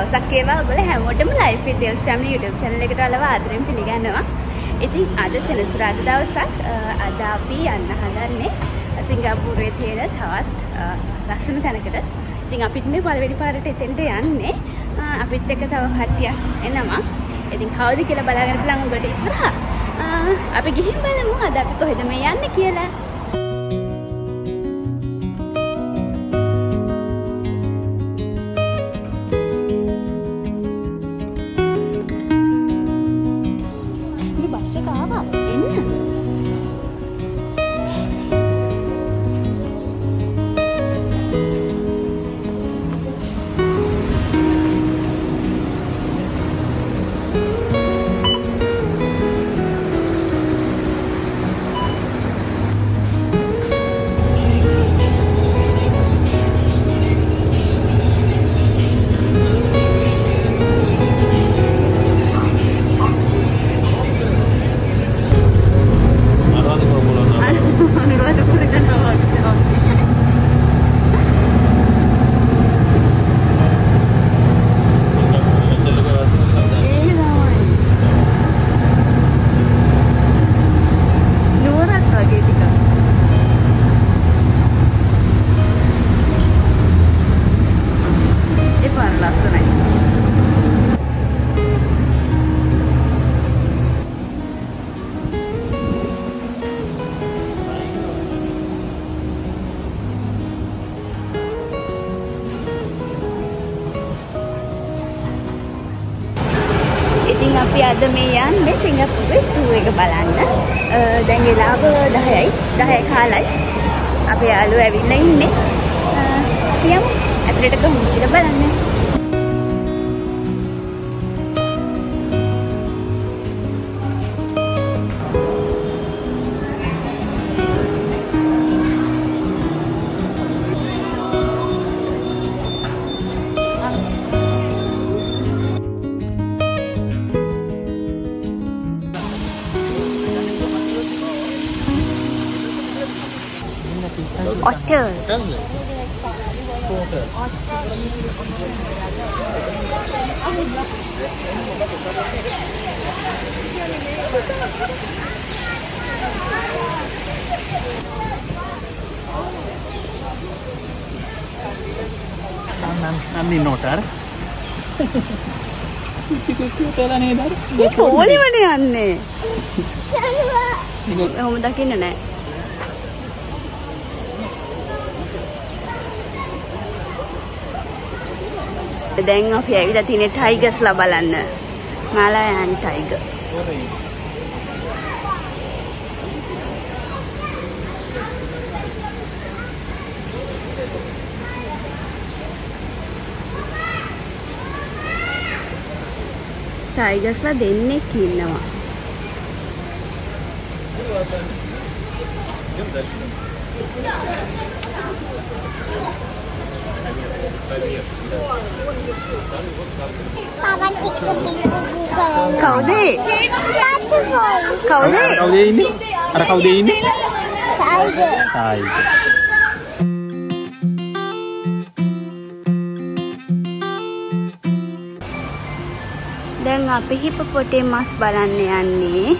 දවසක් ඒවා ඔයගොල්ලෝ හැමෝටම life with Tales Family YouTube channel එකට අලව ආදරෙන් පිළිගන්නවා. ඉතින් අද සෙනසුරාදා දවසක් අද අපි යන්න හදන්නේ සිංගප්පූරුවේ තියෙන තවත් ලස්සන තැනකට. ඉතින් අපිට මේ පළවෙනි පාරට එතෙන්ට යන්නේ. අපිත් එක්ක තව කට්ටියක් එනවා. ඉතින් කවුද කියලා බලාගෙන බලන් උගට ඉස්සරහා. අපි ගිහින් බලමු අද අපි කොහෙද මේ යන්නේ කියලා. otters. I'm the notar. පෝලිවන යන්නේ හොම දකින්න නෑ දැන් අපි ඇවිල්ලා තියෙන්නේ ටයිගර්ස්ලා බලන්න. මාලායන් ටයිගර්. ටයිගර්ස්ලා දෙන්නෙක් ඉන්නවා. Papan ikut-ikut Google. කවුද? Butterfly. කවුද? කවුද ඉන්නේ? අර කවුද ඉන්නේ? Tiger. තායි. දැන් අපි හිපපොටේමස් බලන්න යන්නේ.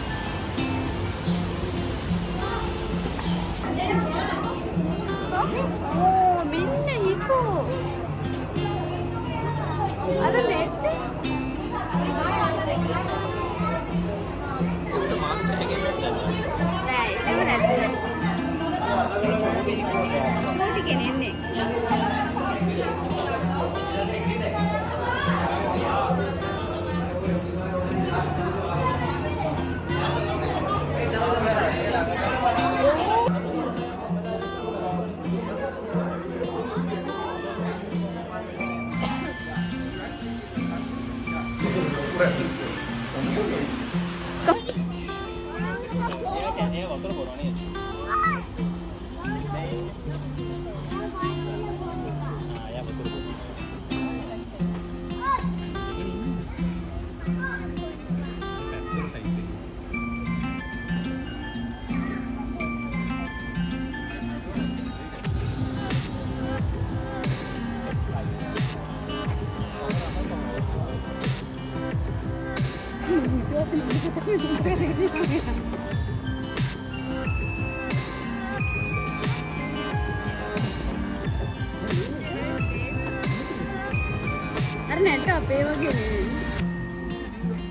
නැට අපේ වගේ නෙවෙයි.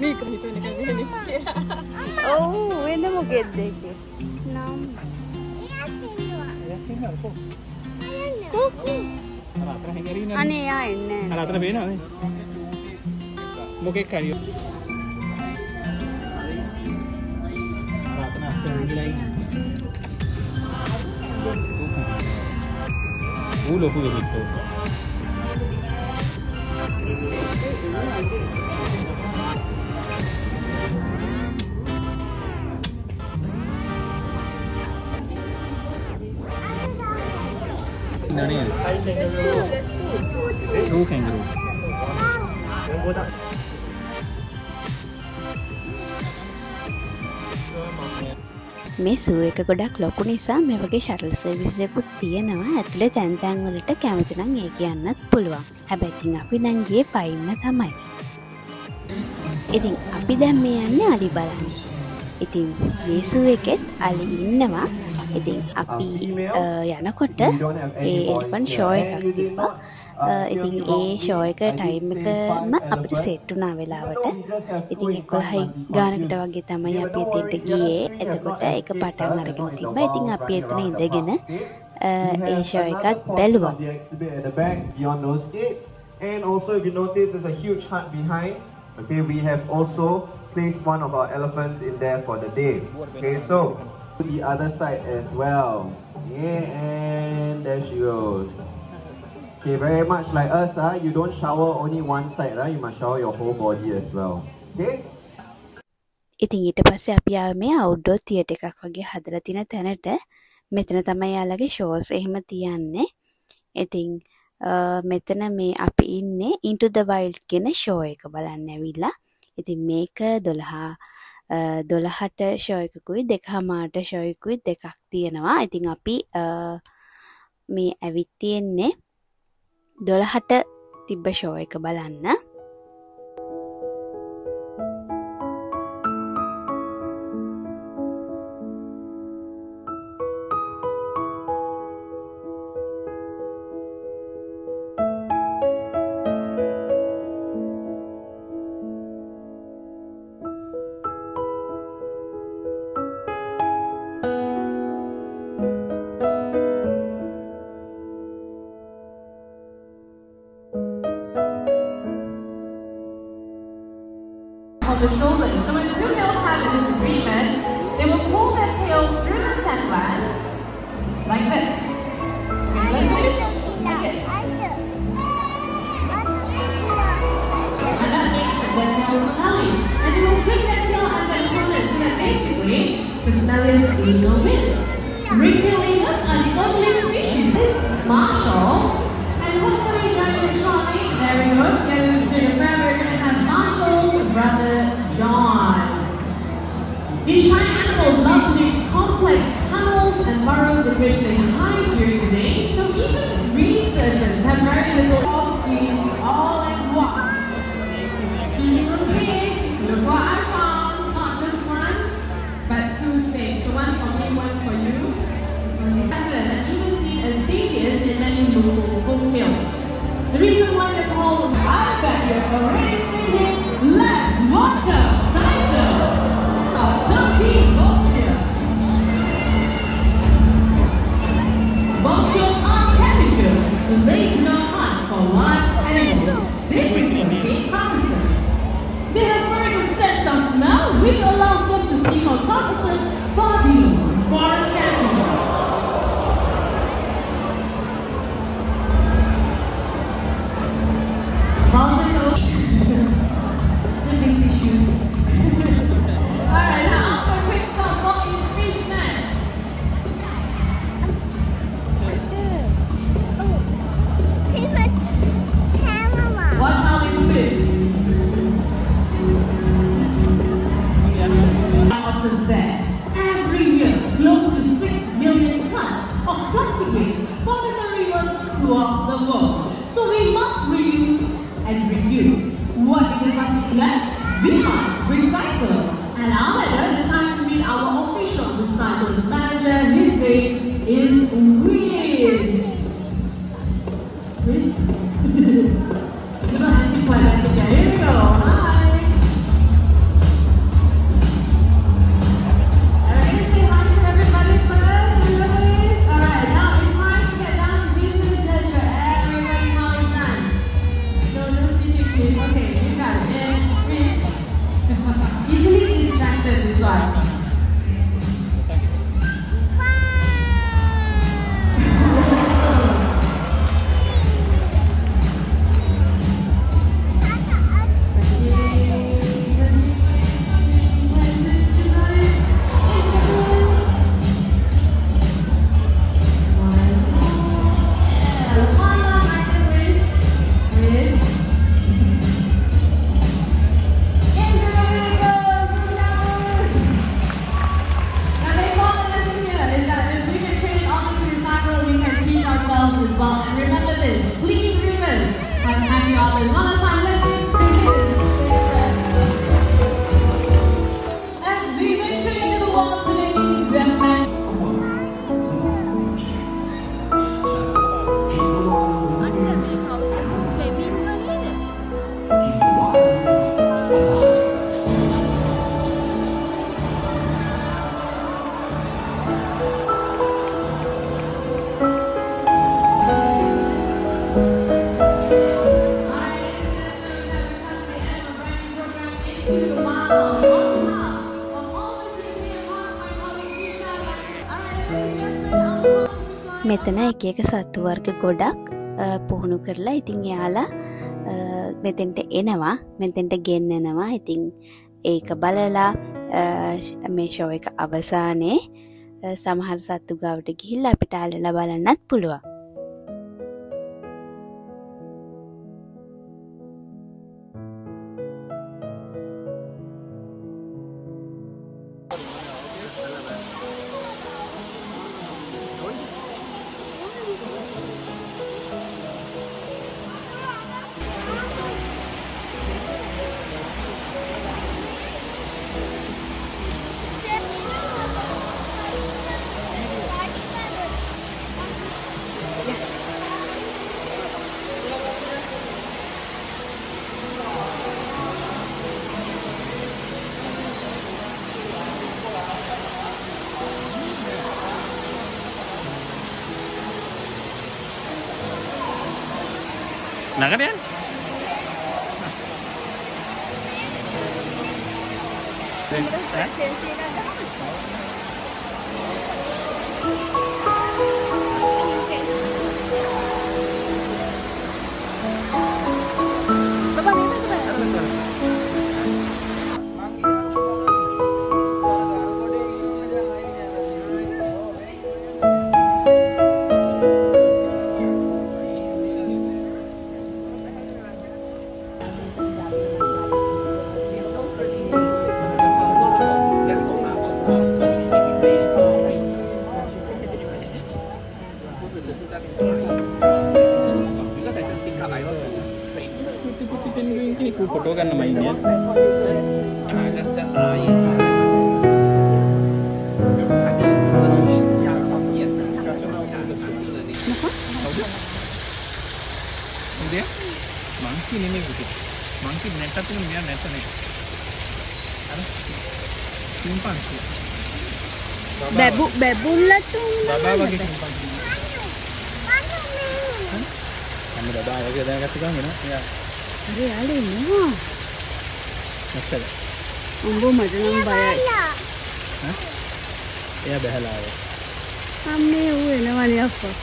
මේක හිතන එක වෙන්නේ. ඔව් වෙන මොකෙද්ද ඒකේ? නම් අනේ යා එන්නේ අර අතර පේනවනේ මොකෙක් හරි අර අතන අස්සේ රිංගිලා ඉන්නේ ඌ ලොකු වෙන්නේ There's two. There's two. Two kangaroos. මේ සූ එක ගොඩක් ලොකු නිසා මේ වගේ ශටල් සර්විසයකුත් තියෙනවා. ඇතුළේ තැන්තැන්වලට කැමතිනං ඒ කියන්නත් පුළුවන්. හැබැතින් අපි නැන්ගේ පයින්න තමයි. ඉතින් අපි දැම් මේ යන්න අලි බලන්න. ඉතින් මේසුව එකෙත් අලි ඉන්නවා. ඉතින් අපි යනකොට ඒ එල්පන් ෂෝ එකක් තිබ්බා ඉතින් ඒ ෂෝ එක ටයිම් එකම අපිට සෙට්ටුනා වෙලාවට ඉතින් එකොළහයි ගානකට වගේ තමයි අපි එතෙන්ට ගියේ එතකොට එක පටන් අරගෙන තිබ්බා ඉතින් අපි එතන ඉඳගෙන ඒ ෂෝ එකත් බැලුවා And also, if you notice, there's a huge hut behind. Okay, we have also placed one of our elephants in there for the day. Okay, so the other side as well. Yeah, and there she goes. Okay, very much like us, huh? you don't shower only one side, right? You must shower your whole body as well. Okay? ඉතින් ඊට පස්සේ අපි ආව මේ අවුඩ්ඩෝ තියට එකක් වගේ හදලා තින තැනට මෙතන තමයි යාලගේ ෂෝස් එහෙම තියන්නේ ඉතින් මෙතන මේ අපි ඉන්නේ ඉන්ටු ද වයිල්් ගෙන ෂෝ එක බලන්න ඇවිල්ලා ඉතින් මේක දොළහා දොළහට ෂෝයකුයි දෙක හමාට ෂෝයකුයි දෙකක් තියෙනවා ඉතින් අපි මේ ඇවිත්තියෙන්නේ දොළහට තිබ්බ ෂෝ එක බලන්න. satisfy me. මෙතන එක එක සත්තු වර්ග ගොඩක් අ, පුහුණු කරලා ඉතින් යාලා අ, මෙතෙන්ට එනවා මෙතෙන්ට ගෙන්න්නනවා ඉතිං ඒක බලලා අ, මේ ෂෝ එක අවසානයේ අ, සමහර සත්තු ගවට ගිහිල් අපිට අල්ලලා බලන්නත් පුළුවන්. නගර යන්න ෆොටෝ just just මංකි නෙමේ පුතේ මංකි නැට් අතේ මෙයා නැට නේ අර චිම්පන්සි බැබු බැබුල්ලට බබා වගේ චිම්පන්සි අන්න බබා වගේ දැනගත්ත ගමන් වෙනවා එයා යාල ඉන්නවා නැත්තද උඹ මට නම් බයයි එයා බැහැලා ආවා අම්මේ ඌ එනවනේ අප්පා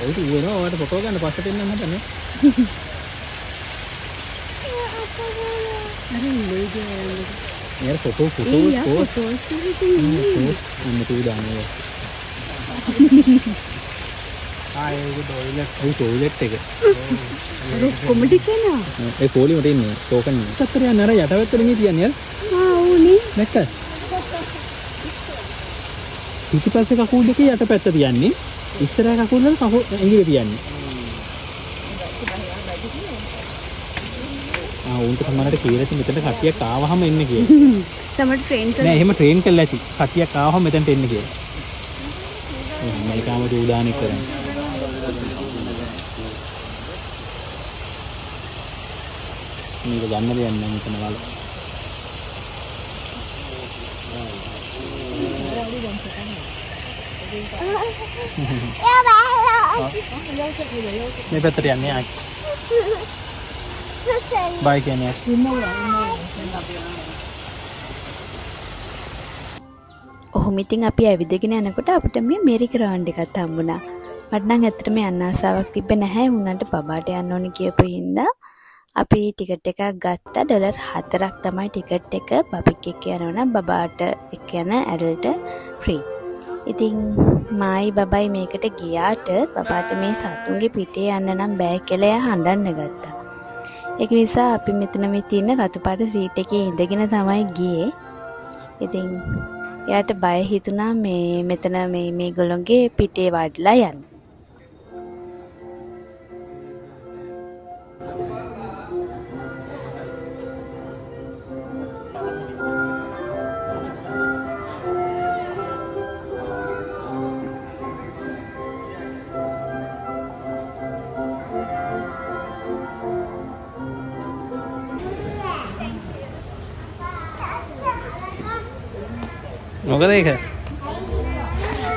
ඔවුට වෙනවා ඔයාලට ෆොටෝ ගන්න පස්සට එන්න හදන්නේ අර ඉන්නේ ගියා මෙයාට ෆොටෝ ෆොටෝ ඒ පෝස් ෆොටෝස් ඉතින් පෝස් ඉන්න තු දානවා ආ ඒක ටොයිලට් ඔව් ටොයිලට් එක ටික එනවා ඒ පොලිමට ඉන්නේ යන්න අර යටවැත්තට මේ තියන්නේ නැක්ක පිටිපස්සේ කකුල් දෙක යටපැත්ත තියන්නේ. ඉස්සරහ කකුල් වල කකුල් ඇඟිලි තියන්නේ. ආ උන්ට සමහරට කියලා මෙතන කට්ටියක් ආවහම එන්න කියලා. සමට ට්‍රේන් නෑ එහෙම ට්‍රේන් කරලා ඇති. කට්ටියක් ආවම මෙතනට එන්න කියලා. මේ තාම උදාහරණයක් කරන්නේ මේක ගන්න දෙයක් නෑ මෙතන වල. මේ පැත්තට යන්නේ ආයි බයි කියන්නේ ඔහොම ඉතින් අපි ඇවිදගෙන යනකොට අපිට මේ මෙරි ග්‍රාන්ඩ් එකක් හම්බුණා. මට නම් ඇත්තටම යන්න ආසාවක් තිබ්බ නැහැ වුණාට බබාට යන්න ඕනේ කියපු හින්දා අපි ටිකට් එකක් ගත්තා ඩොලර් 4ක් තමයි ටිකට් එක බබෙක් එක්ක යනවා නම් බබාට එක්ක යන ඇඩල්ට ෆ්‍රී. ඉතින් මායි බබයි මේකට ගියාට බබාට මේ සතුන්ගේ පිටේ යන්න නම් බෑ කියලා එයා හඬන්න ගත්තා. ඒක නිසා අපි මෙතන මේ තියෙන රතු පාට සීට් එකේ ඉඳගෙන තමයි ගියේ. ඉතින් එයාට බය හිතුණා මේ මෙතන මේ මේගොල්ලොන්ගේ පිටේ වඩලා යන්න. මොකද ඒක?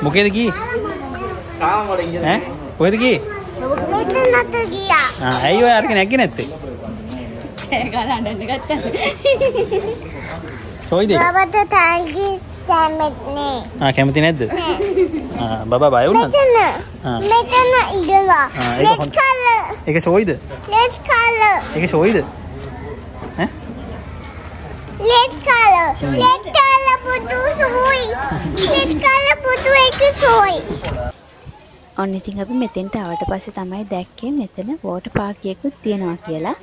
මොකේද කී? කොහෙද කී? ඇයි ඔය අරගෙන නැග්ගේ නැත්තේ. සෝයිද? කැමති නැද්ද? බබා බය වුණාද? Meter nak. Meter nak idola. Itu Let's hon- color. ඒක සෝයිද. ඒක සෝයිද? ඈ? Let's color. Let's color putu sui. Let's color putu ek sui. ඔන්න ඉතින් අපි මෙතෙන්ට ආවට පස්සේ තමයි දැක්කේ මෙතන වෝටර් පාක් එකකුත් තියෙනවා කියලා.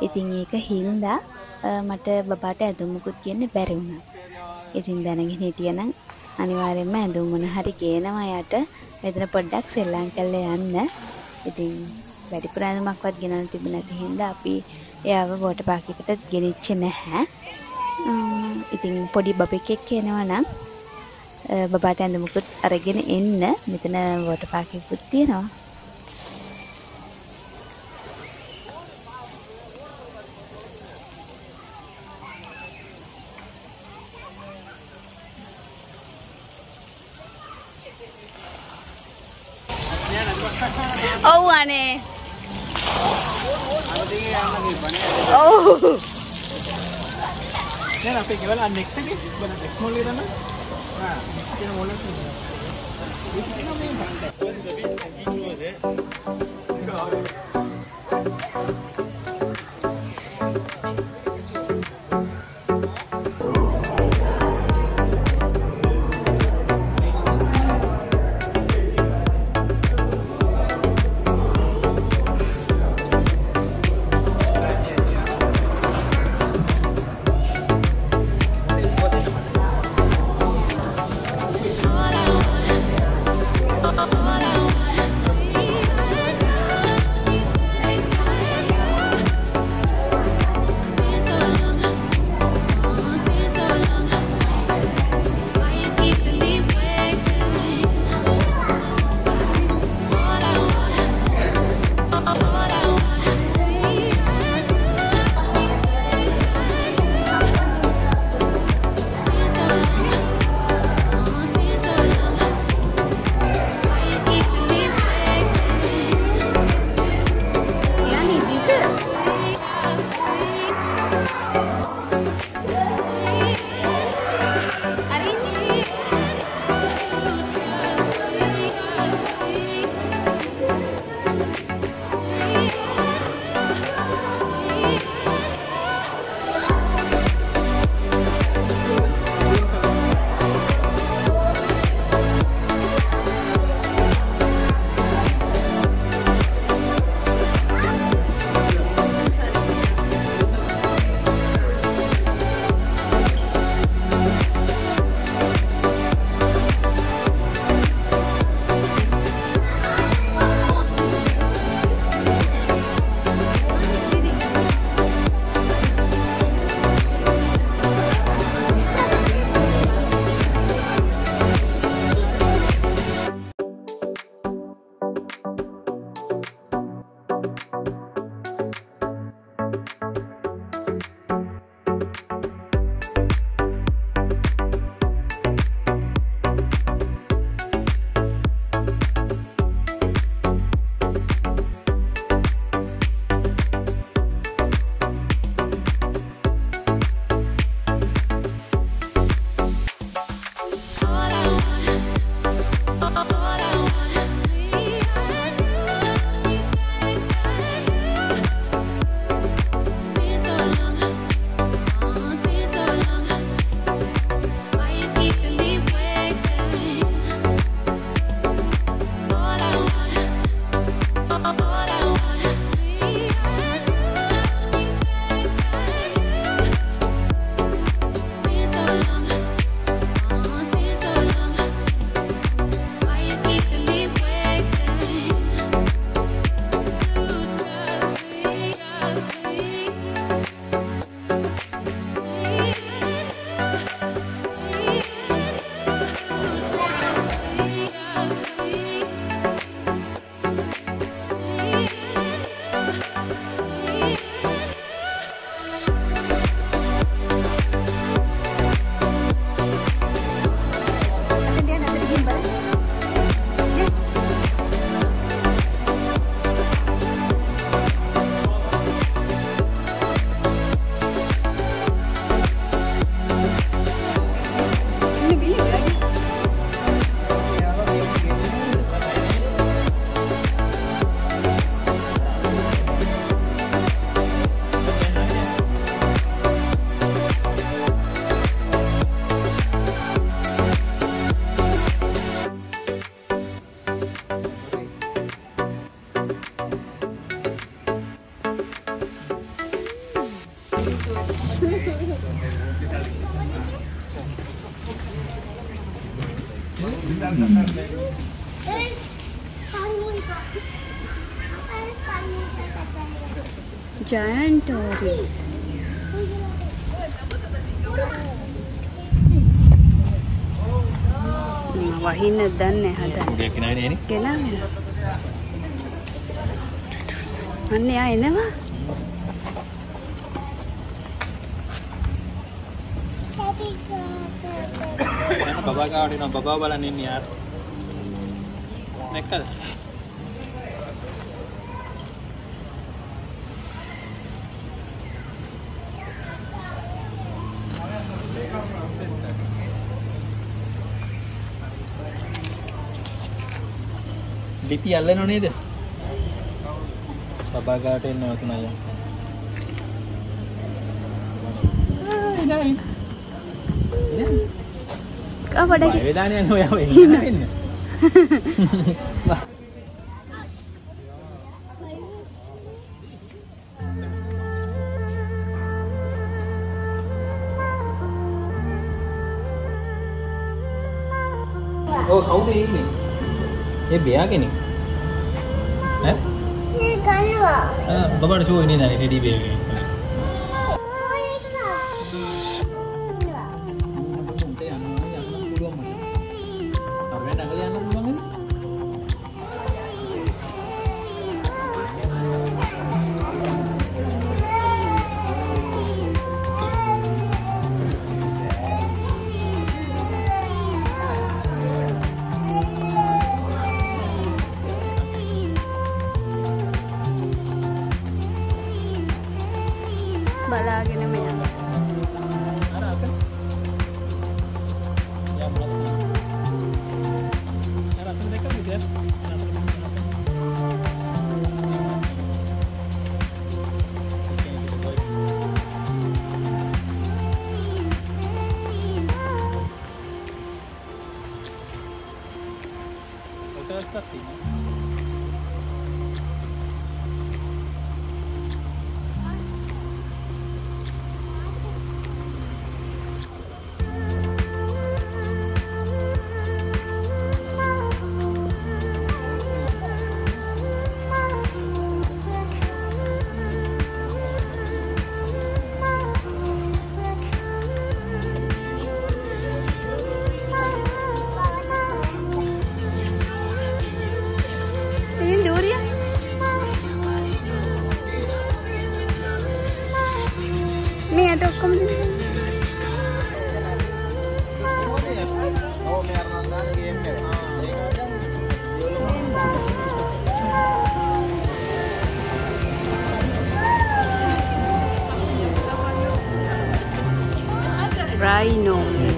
ඉතින් ඒක හින්දා අ, මට බබාට ඇඳුම් මුකුත් කියන්න බැරි වුණා. ඉතින් දැනගෙන හිටියනම් අනිවාර්යෙන්ම ඇඳුම් මොන හරි ගේනවා යට මෙතන පොඩ්ඩක් සෙල්ලම් කරලා යන්න. ඉතින් වැඩිපුර ඇඳුමක්වත් ගෙනල්ලා තිබුණ නැති හින්දා අපි එයාව වෝටර් පාක් එකට ගෙනිච්චේ නැහැ. ඉතින් පොඩි බබෙක් එක්ක එනවා නම් අ, බබාට ඇඳමුකුත් අරගෙන එන්න මෙතන වෝටර් පාක් එකකුත් තියෙනවා. ඔව් අනේ. ඔව්. දැන් අපේ ගෙවල් අන්න එක්ස් එකේ බලන්න එක්ස් මොල් එක දන්නවද ආ කියන මොල් එක All I wanna, all I wanna Giant tourist. මම වහින්න දන්නේ හදන්න උඩයක් නෑනේ එනේ. ගෙනාවෙන අන්න එයා එනවා බබා ගාවට එනවා බබා බලන්න ඉන්නේ යාර. නැක්කද? ලිපි අල්ලනව නේද? බබා ගාවට එනවා තුන අයියා. ආ ඉඳන්. ඉඳන්. ආ පොඩක් බය වෙලානේ යන්නේ ඔයාව එන්න වෙන්න. ඔව් කවුද ඉන්නේ? ඒ බෙයා කෙනෙක්. ඈ? Ini kan ආ බබාට ෂෝ ඉන්නේ නැහැ ටෙඩි බෙයා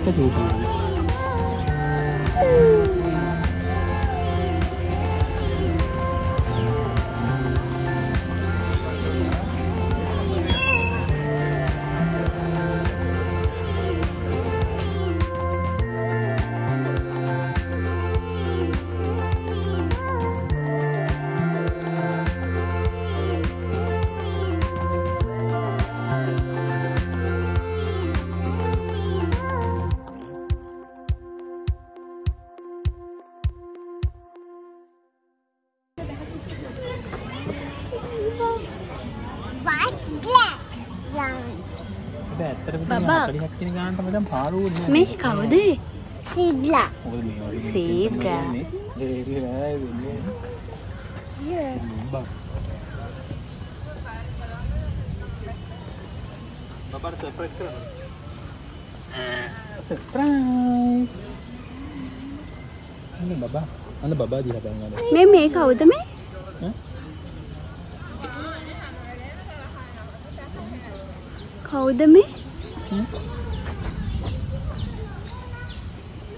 का जो भी 40ක් කියන ගානට මම දැන් පාරුවනේ. මේ කවුද වෙන්නේ. බබා. බබාට සර්ප්‍රයිස් කරන්න. සර්ප්‍රයිස්. අන්න බබා. අන්න බබා දිහා බලන්න. මේ මේ කවුද මේ? කවුද මේ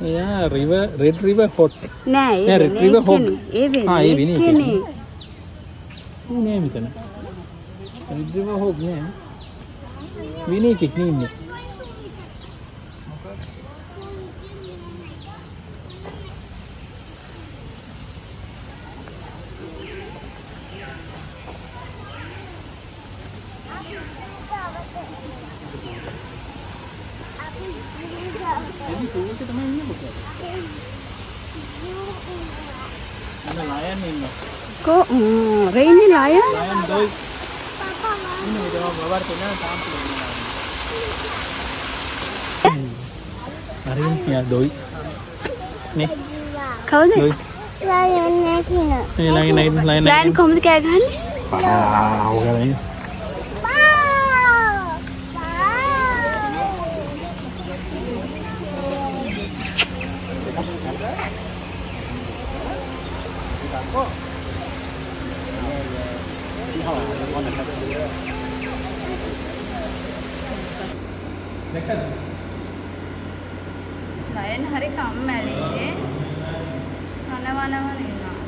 එයා රිව රෙඩ් රිව හොට් නෑ ඒ retriever වෙන hog. ඒ ආ, ඒ වෙන වෙන කෙනෙක් නෑ මෙතන. රෙඩ් රිව හොග් නෑ. විනේ එකෙක් නේ ඉන්නේ අන්න ලයන් ඉන්නවා කෝ රෙයිනි ලයන් ලයන් ඩොයි ඉන්නේ ඒක මම බබාට පෙන්නන සාම්පල් අර ඉන්නේ ඩොයි නේ? කවුද? ඩොයි Lion Nakina. මේ ළඟ නැගිටින ලයන් ලයන් කොහොමද කෑ ගහන්නේ? ආ ඔයගලනේ Wow! Wow! ලයන් හරි කම්මැලි කනවනව ඉන්නවා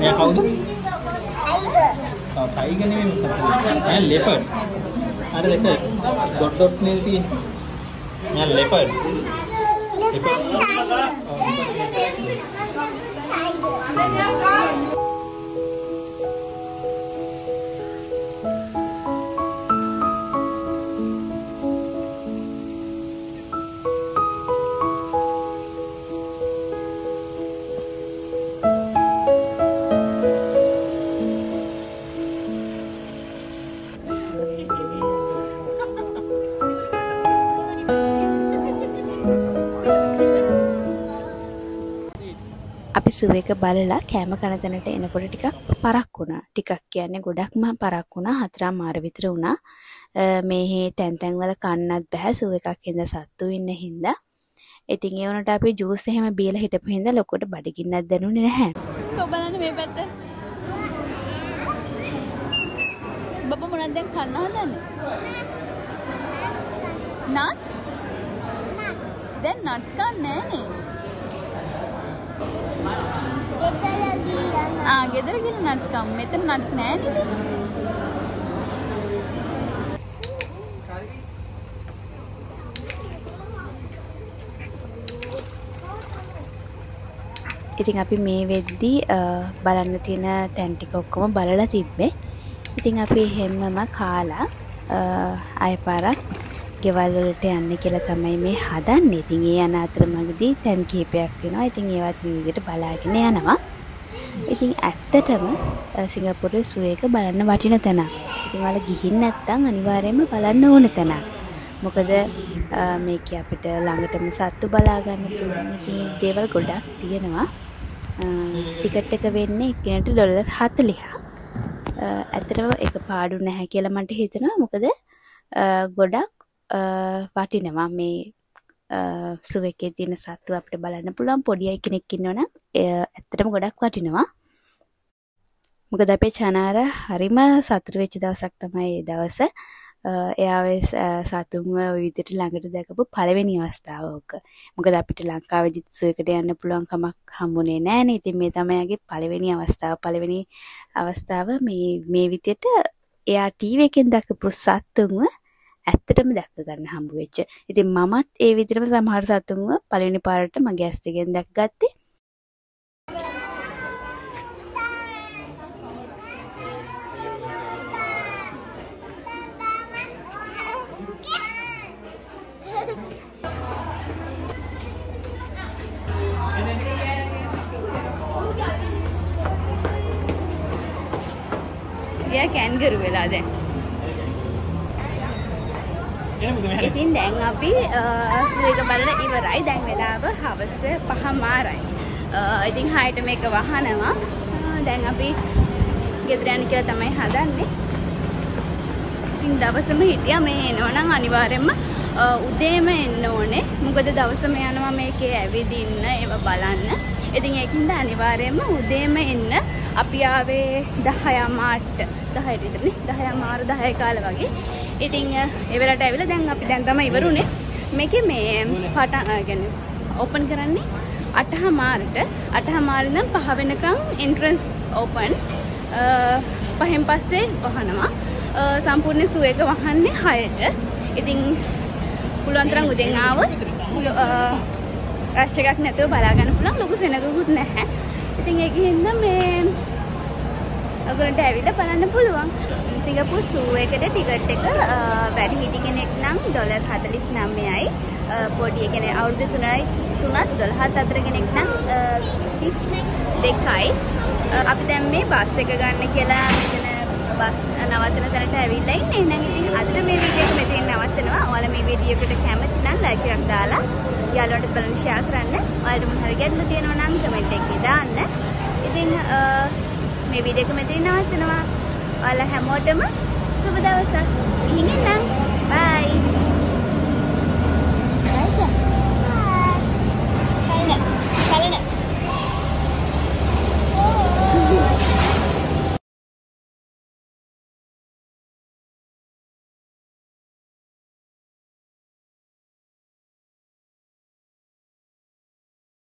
මෙයා කවුද? Tiger. ආ ටයිගර් නෙමෙයි මෙතන. මෙයා ලෙපර්ඩ්. අර දෙක ඩොට් ඩොට්ස් නේද තියෙන්නේ? මෙයා ලෙපර්ඩ්. Elephant අපි සුව එක බලලා කෑම කන තැනට එනකොට ටිකක් පරක් වුණා. ටිකක් කියන්නේ ගොඩක්ම පරක් වුණා. හතරම් මාර විතර වුණා. මේ තැන් තැන් වල කන්නත් බෑ සුව එකක් හින්දා සත්තු ඉන්න හින්දා. ඉතින් ඒ වුණාට අපි ජූස් එහෙම බීලා හිටපු හින්දා ලොකුට බඩගින්නක් දැනුනේ නැහැ. කො බලන්න මේ පැත්ත. බබා මොනවද දැන් කන්න හදන්නේ? නට්ස්? දැන් නට්ස් කන්නේ නෑනේ. ගෙදර ගියා ආ ගෙදර ගිහින් නට්ස් කම්. මෙතන නට්ස් නෑ නේද? ඉතින් අපි මේ වෙද්දී අ, බලන්න තියෙන තැන් ටික ඔක්කොම බලලා තිබ්බේ. ඉතින් අපි හැමම කාලා අ, ආය පාරක් ගෙවල් වලට යන්න කියලා තමයි මේ හදන්නේ. ඉතින් ඒ යන අතරමඟදී තැන් කිහිපයක් තියෙනවා. ඉතින් ඒවත් මේ විදිහට බලාගෙන යනවා. ඉතින් ඇත්තටම අ, සිංගප්පූරුවේ සූ එක බලන්න වටින තැනක්. ඉතින් ඔයාලා ගිහින් නැත්තම් අනිවාර්යයෙන්ම බලන්න ඕන තැනක්. මොකද අ, මේකේ අපිට ළඟටම සත්තු බලා ගන්න පුළුවන්. ඉතින් දේවල් ගොඩක් තියෙනවා. අ, ටිකට් එක වෙන්නේ එක්කෙනෙක්ට ඩොලර් 40ක්. අ, ඇත්තටම ඒක පාඩු නැහැ කියලා මට හිතෙනවා. මොකද අ, ගොඩක් අ, වටිනවා. මේ සුව එකේ තියෙන සත්තු අපිට බලන්න පුළුවන්. පොඩි අය කෙනෙක් ඉන්නවනම් එය ඇත්තටම ගොඩක් වටිනවා. මොකද අපේ චනාර හරිම සතුරු වෙච්ච දවසක් තමයි ඒ දවස. එයාව සතුන්ව විදිට ළඟට දැකපු පළවෙනි අවස්ථාව ඕක මොකද අපිට ලංකාව ජිත්සුවකට යන්න පුළුවන්කමක් හම්බුනේ නෑන ඉතින් මේ තමයගේ පළවෙනි අවස්ථාව. පළවෙනි අවස්ථාව මේ මේ විතයට එයා ටීව එකෙන් දකපු සත්තුන්ව ඇත්තටම දැක්ක ගන්න හම්බු වෙච්ච. ඉතින් මමත් ඒ විදිරම සමහර සත්තුන්ව පළවෙනි පාරට මගේ ඇස්තගෙන් දැක් ගත්තේ එයා කැන්ගරු වෙලා දැන්. ඉතින් දැන් අපි සුවක බලල ඉවරයි. දැන් වෙලාව හවස පහමාරයි. ඉතින් හයට මේක වහනවා. දැන් අපි ගෙදරයන කියලා තමයි හදන්නේ. ඉතින් දවසම හිටිය මේ එනවනම් අනිවාර්යෙන්ම උදේම එන්න ඕනේ. මොකද දවසම යනවා මේකේ ඇවිදින්න ඒව බලන්න. ඉතින් ඒකින්ද අනිවාර්යෙන්ම උදේම එන්න. අපි ආවේ දහයමාට දහයට විතරනේ? දහයමාර දහය කාල වගේ. ඉතින් එවෙලට ඇවිල්ලා දැන් අපි දැන් තමයි ඉවරුනේ මේකේ මේ පට ගැන ඕපන් කරන්නේ අටහමාරට. අටහමාර ඉඳන් පහ වෙනකන් එන්ට්‍රන්ස් ඕපන් පහෙන් පස්සේ වහනවා. සම්පූර්ණ සුව එක වහන්නේ හයට. ඉතින් පුළුවන් තරම් උදෙන් ආවොත් රෂ් එකක් නැතුව බලා ගන්න පුළුවන්. ලොකු සෙනගකුත් නැහැ. ඉතින් ඒක හින්දා මේ ඔයගොල්ලන්ට ඇවිල්ලා බලන්න පුළුවන්. සිංගප්පූර් සූ එකට ටිකට් එක වැඩි හිටි කෙනෙක් නම් ඩොලර් 49යි පොඩි කෙනෙක් අවුරුදු 3යි 3ත් 12ත් අතර කෙනෙක් නම් 32යි අපි දැන් මේ බස් එක ගන්න කියලා මෙතන බස් නවත්තන තැනට ඇවිල්ලා ඉන්නේ. එහෙනම් ඉතින් අද මේ වීඩියෝ එක මෙතනින් නවත්තනවා. ඔයාලා මේ වීඩියෝ එකට කැමති නම් ලයික් එකක් දාලා යාළුවන්ට බලන්න ෂෙයා කරන්න. ඔයාලට මොන හරි ගැටලු තියෙනවා නම් කමෙන්ට් එකේ දාන්න. ඉතින් මේ වීඩියෝ එක මෙතනින් නවත්තනවා. ඔයාලා හැමෝටම සුබ දවසක්. ඉහින් ඉන්නම්.